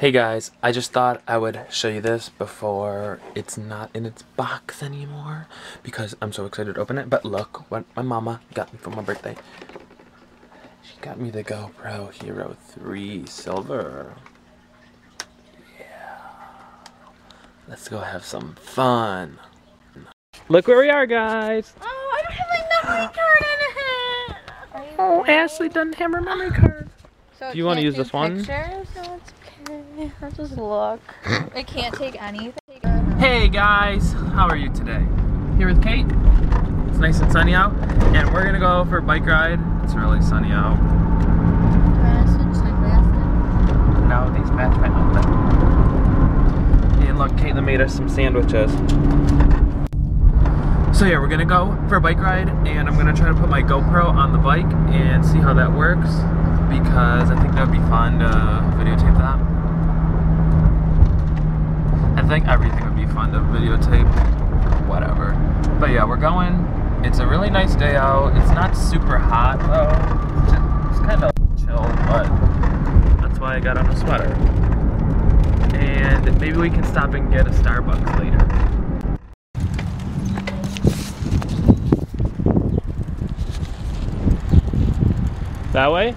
Hey guys, I just thought I would show you this before it's not in its box anymore because I'm so excited to open it. But look what my mama got me for my birthday. She got me the GoPro Hero 3 Silver. Yeah. Let's go have some fun. Look where we are, guys. Oh, I don't have my memory card in it. Oh, Ashley doesn't have her memory card. So Do you wanna use this one? Pictures? It's okay. I'll just look. I can't take anything. Hey guys, how are you today? Here with Kate. It's nice and sunny out, and we're gonna go for a bike ride. It's really sunny out. Now these match my outfit. And look, Caitlin made us some sandwiches. So yeah, we're gonna go for a bike ride, and I'm gonna try to put my GoPro on the bike and see how that works, because I think that would be fun to videotape that. I think everything would be fun to videotape, whatever. But yeah, we're going. It's a really nice day out. It's not super hot though. It's kind of chill, but that's why I got on a sweater. And maybe we can stop and get a Starbucks later. That way?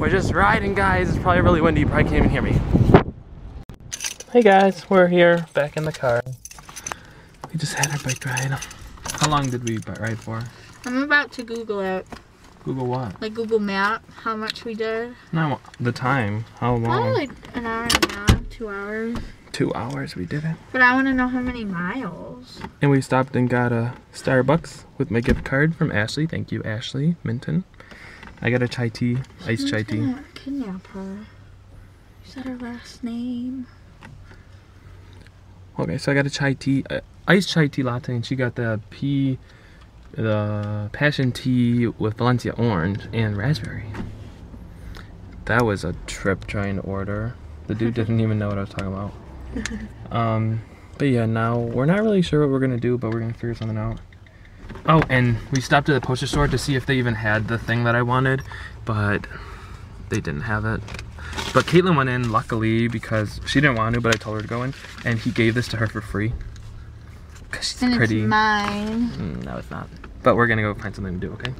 We're just riding, guys. It's probably really windy. You probably can't even hear me. Hey, guys. We're here, back in the car. We just had our bike ride. How long did we bi- ride for? I'm about to Google it. Google what? Like Google Map, how much we did. No, the time. How long? Probably like an hour and a half, two hours. Two hours we did it. But I want to know how many miles. And we stopped and got a Starbucks with my gift card from Ashley. Thank you, Ashley Minton. I got a chai tea, iced chai tea. Kidnap her. Is that her last name? Okay, so I got a chai tea, uh, iced chai tea latte, and she got the pea, the passion tea with Valencia orange and raspberry. That was a trip trying to order. The dude didn't even know what I was talking about. Um, but yeah, now we're not really sure what we're gonna do, but we're gonna figure something out. Oh, and we stopped at the poster store to see if they even had the thing that I wanted, but they didn't have it. But Caitlin went in, luckily, because she didn't want to, but I told her to go in, and he gave this to her for free. Cause she's pretty. mine. Mm, no, it's not. But we're gonna go find something to do, okay?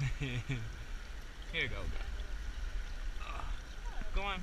Here you go. Uh, go on.